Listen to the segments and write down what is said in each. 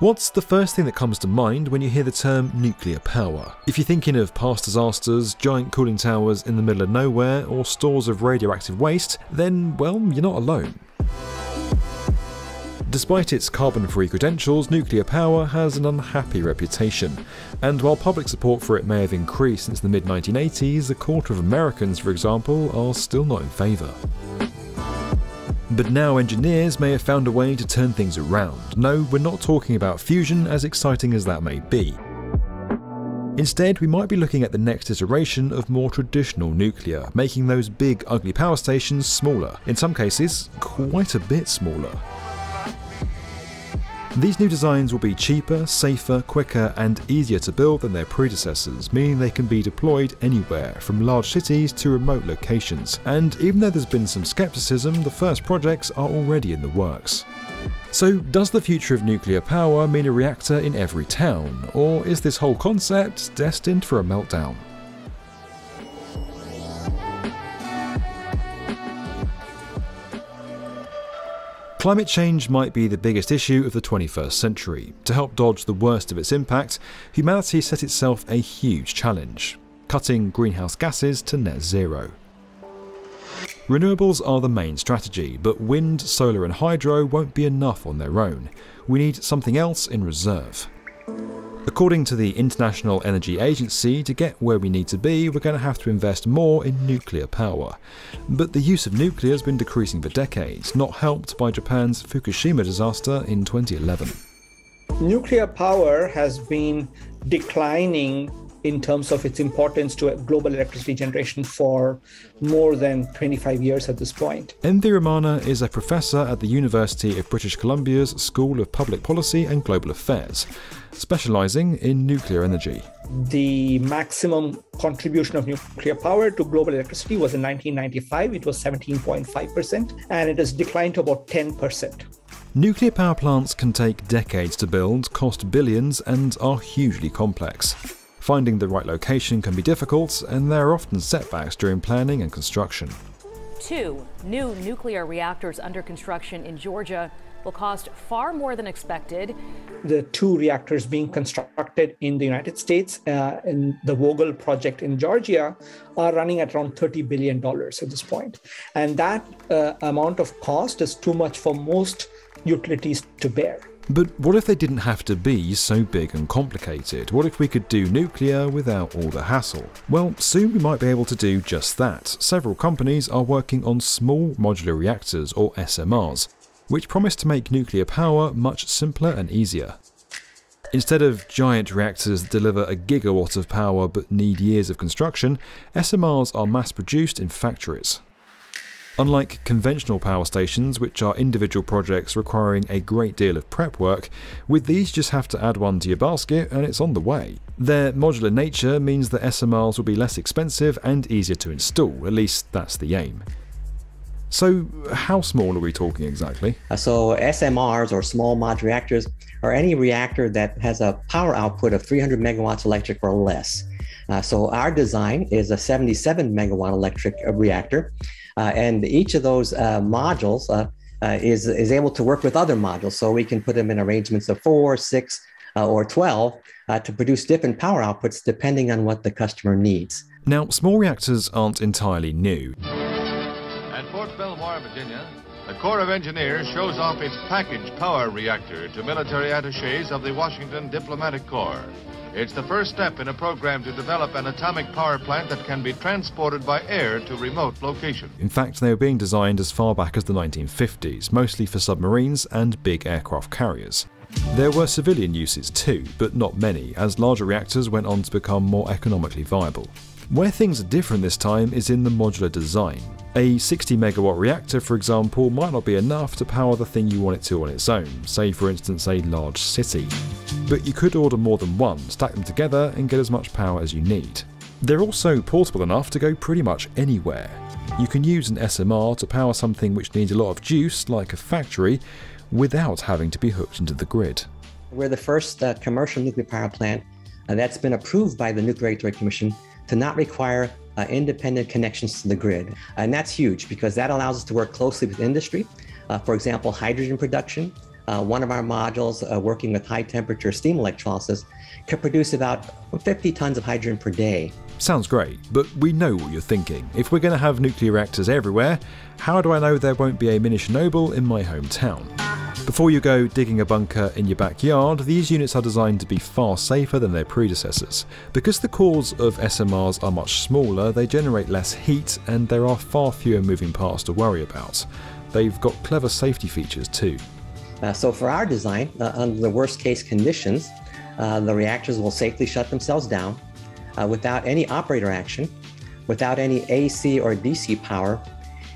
What's the first thing that comes to mind when you hear the term nuclear power? If you're thinking of past disasters, giant cooling towers in the middle of nowhere, or stores of radioactive waste, then, well, you're not alone. Despite its carbon free credentials, nuclear power has an unhappy reputation. And while public support for it may have increased since the mid 1980s, a quarter of Americans, for example, are still not in favour. But now engineers may have found a way to turn things around. No, we're not talking about fusion, as exciting as that may be. Instead, we might be looking at the next iteration of more traditional nuclear, making those big, ugly power stations smaller, in some cases, quite a bit smaller. These new designs will be cheaper, safer, quicker, and easier to build than their predecessors, meaning they can be deployed anywhere, from large cities to remote locations. And even though there's been some skepticism, the first projects are already in the works. So, does the future of nuclear power mean a reactor in every town, or is this whole concept destined for a meltdown? Climate change might be the biggest issue of the 21st century. To help dodge the worst of its impact, humanity set itself a huge challenge cutting greenhouse gases to net zero. Renewables are the main strategy, but wind, solar, and hydro won't be enough on their own. We need something else in reserve. According to the International Energy Agency, to get where we need to be, we're going to have to invest more in nuclear power. But the use of nuclear has been decreasing for decades, not helped by Japan's Fukushima disaster in 2011. Nuclear power has been declining in terms of its importance to global electricity generation for more than 25 years at this point. Ramana is a professor at the University of British Columbia's School of Public Policy and Global Affairs, specializing in nuclear energy. The maximum contribution of nuclear power to global electricity was in 1995, it was 17.5%, and it has declined to about 10%. Nuclear power plants can take decades to build, cost billions, and are hugely complex. Finding the right location can be difficult, and there are often setbacks during planning and construction. Two new nuclear reactors under construction in Georgia will cost far more than expected. The two reactors being constructed in the United States uh, in the Vogtle project in Georgia are running at around $30 billion at this point. And that uh, amount of cost is too much for most utilities to bear. But what if they didn't have to be so big and complicated? What if we could do nuclear without all the hassle? Well, soon we might be able to do just that. Several companies are working on small modular reactors, or SMRs, which promise to make nuclear power much simpler and easier. Instead of giant reactors that deliver a gigawatt of power but need years of construction, SMRs are mass produced in factories. Unlike conventional power stations, which are individual projects requiring a great deal of prep work, with these you just have to add one to your basket and it's on the way. Their modular nature means that SMRs will be less expensive and easier to install, at least that's the aim. So, how small are we talking exactly? Uh, so, SMRs or small modular reactors are any reactor that has a power output of 300 megawatts electric or less. Uh, so, our design is a 77 megawatt electric reactor. Uh, and each of those uh, modules uh, is, is able to work with other modules. So we can put them in arrangements of four, six, or 12 to produce different power outputs depending on what the customer needs. Now, small reactors aren't entirely new. At Fort Belvoir, Virginia, the Corps of Engineers shows off its package power reactor to military attaches of the Washington Diplomatic Corps. It's the first step in a program to develop an atomic power plant that can be transported by air to remote locations. In fact, they were being designed as far back as the 1950s, mostly for submarines and big aircraft carriers. There were civilian uses too, but not many, as larger reactors went on to become more economically viable. Where things are different this time is in the modular design. A 60 megawatt reactor, for example, might not be enough to power the thing you want it to on its own, say for instance a large city. But you could order more than one, stack them together, and get as much power as you need. They're also portable enough to go pretty much anywhere. You can use an SMR to power something which needs a lot of juice, like a factory, without having to be hooked into the grid. We're the first uh, commercial nuclear power plant uh, that's been approved by the Nuclear Regulatory Commission to not require uh, independent connections to the grid. And that's huge because that allows us to work closely with industry. Uh, for example, hydrogen production, uh, one of our modules uh, working with high temperature steam electrolysis can produce about 50 tons of hydrogen per day. Sounds great, but we know what you're thinking. If we're going to have nuclear reactors everywhere, how do I know there won't be a mini Chernobyl in my hometown? Before you go digging a bunker in your backyard, these units are designed to be far safer than their predecessors. Because the cores of SMRs are much smaller, they generate less heat and there are far fewer moving parts to worry about. They've got clever safety features too. Uh, so for our design, uh, under the worst case conditions, uh, the reactors will safely shut themselves down uh, without any operator action, without any AC or DC power,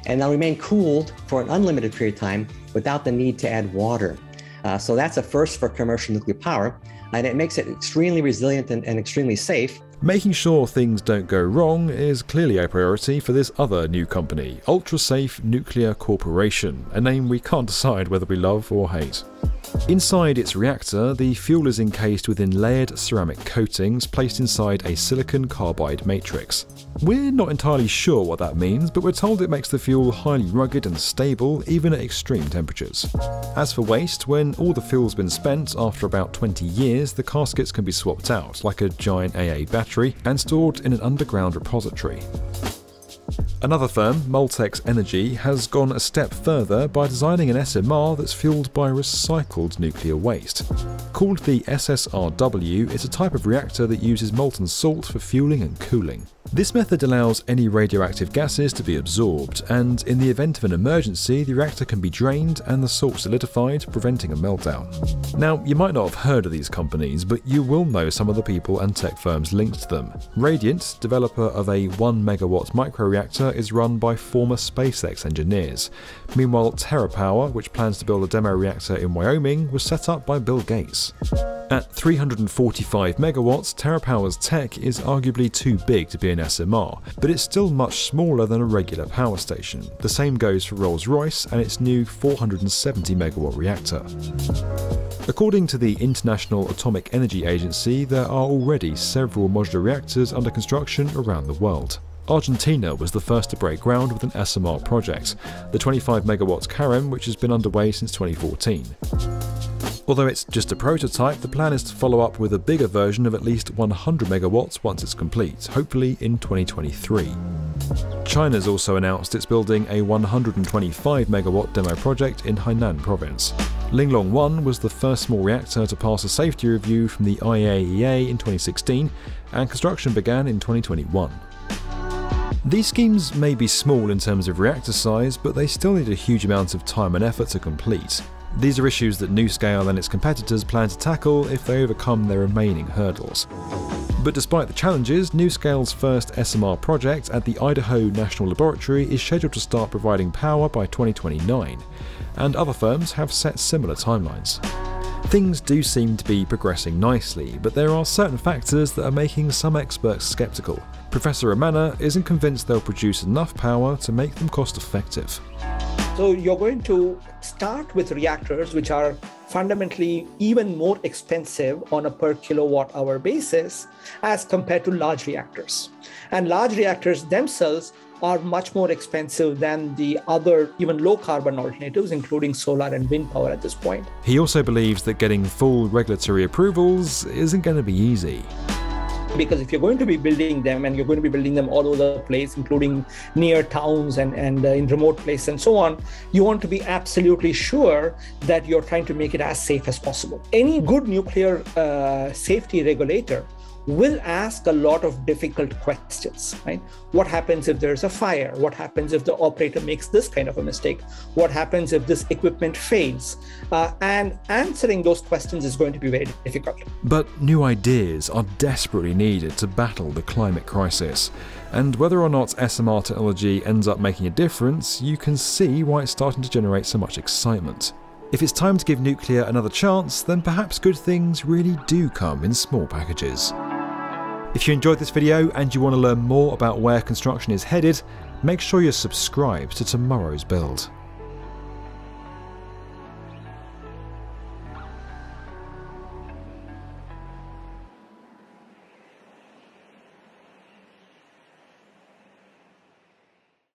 and they'll remain cooled for an unlimited period of time without the need to add water. Uh, so that's a first for commercial nuclear power, and it makes it extremely resilient and, and extremely safe Making sure things don't go wrong is clearly a priority for this other new company, UltraSafe Nuclear Corporation, a name we can't decide whether we love or hate. Inside its reactor, the fuel is encased within layered ceramic coatings placed inside a silicon carbide matrix. We're not entirely sure what that means, but we're told it makes the fuel highly rugged and stable even at extreme temperatures. As for waste, when all the fuel's been spent after about 20 years, the caskets can be swapped out like a giant AA battery and stored in an underground repository. Another firm, Moltex Energy, has gone a step further by designing an SMR that's fueled by recycled nuclear waste. Called the SSRW, it's a type of reactor that uses molten salt for fueling and cooling. This method allows any radioactive gases to be absorbed, and in the event of an emergency, the reactor can be drained and the salt solidified, preventing a meltdown. Now, you might not have heard of these companies, but you will know some of the people and tech firms linked to them. Radiant, developer of a 1 megawatt microreactor, is run by former SpaceX engineers. Meanwhile, TerraPower, which plans to build a demo reactor in Wyoming, was set up by Bill Gates. At 345 megawatts, TerraPower's tech is arguably too big to be an SMR, but it's still much smaller than a regular power station. The same goes for Rolls-Royce and its new 470 megawatt reactor. According to the International Atomic Energy Agency, there are already several modular reactors under construction around the world. Argentina was the first to break ground with an SMR project, the 25 megawatts CAREM, which has been underway since 2014. Although it's just a prototype, the plan is to follow up with a bigger version of at least 100 megawatts once it's complete, hopefully in 2023. China's also announced it's building a 125 megawatt demo project in Hainan province. Linglong 1 was the first small reactor to pass a safety review from the IAEA in 2016, and construction began in 2021. These schemes may be small in terms of reactor size, but they still need a huge amount of time and effort to complete. These are issues that NuScale and its competitors plan to tackle if they overcome their remaining hurdles. But despite the challenges, NuScale's first SMR project at the Idaho National Laboratory is scheduled to start providing power by 2029, and other firms have set similar timelines. Things do seem to be progressing nicely, but there are certain factors that are making some experts skeptical. Professor Ramana isn't convinced they'll produce enough power to make them cost effective. So you're going to start with reactors which are fundamentally even more expensive on a per kilowatt hour basis as compared to large reactors. And large reactors themselves are much more expensive than the other, even low carbon alternatives, including solar and wind power at this point. He also believes that getting full regulatory approvals isn't going to be easy because if you're going to be building them and you're going to be building them all over the place including near towns and, and uh, in remote places and so on you want to be absolutely sure that you're trying to make it as safe as possible. Any good nuclear uh, safety regulator will ask a lot of difficult questions right? What happens if there's a fire? What happens if the operator makes this kind of a mistake? What happens if this equipment fails? Uh, and answering those questions is going to be very difficult. But new ideas are desperately needed to battle the climate crisis. And whether or not SMR technology ends up making a difference you can see why it's starting to generate so much excitement. If it's time to give nuclear another chance, then perhaps good things really do come in small packages. If you enjoyed this video and you want to learn more about where construction is headed, make sure you're subscribed to tomorrow's build.